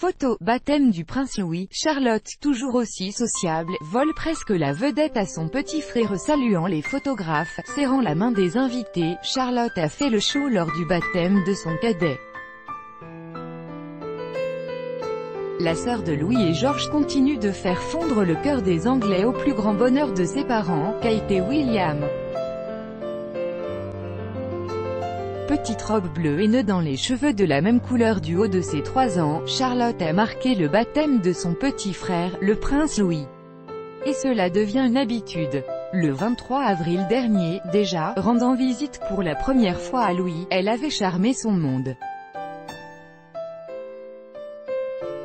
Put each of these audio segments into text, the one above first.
Photo, baptême du prince Louis, Charlotte, toujours aussi sociable, vole presque la vedette à son petit frère saluant les photographes, serrant la main des invités, Charlotte a fait le show lors du baptême de son cadet. La sœur de Louis et George continue de faire fondre le cœur des Anglais au plus grand bonheur de ses parents, Kate et William. Petite robe bleue et nœud dans les cheveux de la même couleur du haut de ses trois ans, Charlotte a marqué le baptême de son petit frère, le prince Louis. Et cela devient une habitude. Le 23 avril dernier, déjà, rendant visite pour la première fois à Louis, elle avait charmé son monde.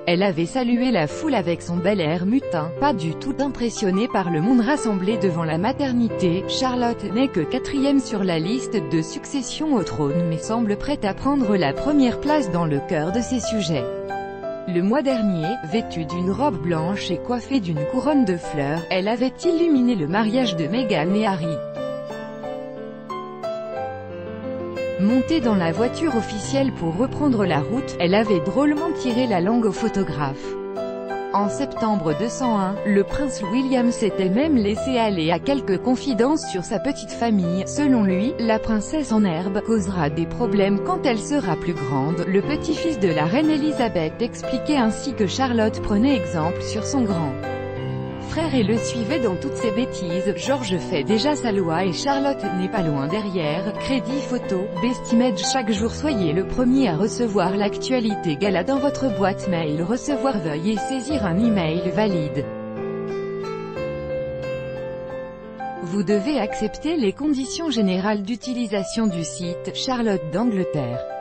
Elle avait salué la foule avec son bel air mutin, pas du tout impressionnée par le monde rassemblé devant la maternité. Charlotte n'est que quatrième sur la liste de succession au trône mais semble prête à prendre la première place dans le cœur de ses sujets. Le mois dernier, vêtue d'une robe blanche et coiffée d'une couronne de fleurs, elle avait illuminé le mariage de Meghan et Harry. Montée dans la voiture officielle pour reprendre la route, elle avait drôlement tiré la langue au photographe. En septembre 201, le prince William s'était même laissé aller à quelques confidences sur sa petite famille. Selon lui, la princesse en herbe causera des problèmes quand elle sera plus grande. Le petit-fils de la reine Elisabeth expliquait ainsi que Charlotte prenait exemple sur son grand et le suivait dans toutes ses bêtises. George fait déjà sa loi et Charlotte n'est pas loin derrière. Crédit photo, Bestimage chaque jour soyez le premier à recevoir l'actualité gala dans votre boîte mail. Recevoir veuillez saisir un email valide. Vous devez accepter les conditions générales d'utilisation du site Charlotte d'Angleterre.